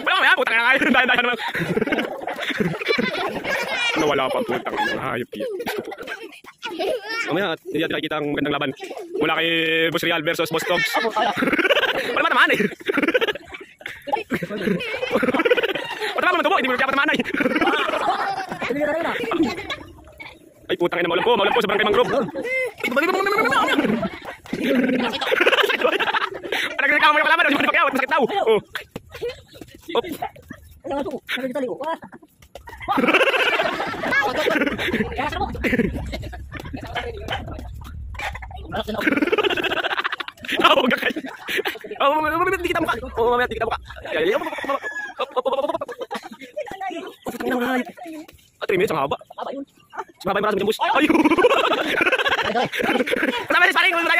Wala mamaya, putang na kayo. Dahil dahil naman. Nawala pa putang na hayop yun. Mamaya, hindi natin nakikita ang magandang laban. Mula kay Boss Real versus Boss Togs. Wala ba naman eh? Wala ba naman ito mo? Hindi mo dapat naman eh. Ay putang ina, maulam po, maulam po sa barangay mangrove. Parang nagkakamay ako laman, hindi ko nakakawat, masakit tahu Oh. Oh. Oh. Oh. Oh. Oh. Oh. Oh, Oh. Oh, Oh. Oh. Oh. Oh. Oh, mamaya hindi kita mukha. Ay, ay, ay. Ah, 3 minutes ang haba. Haba yun. Mabay marami ng bush. Ayun. Kenapa ini Oh.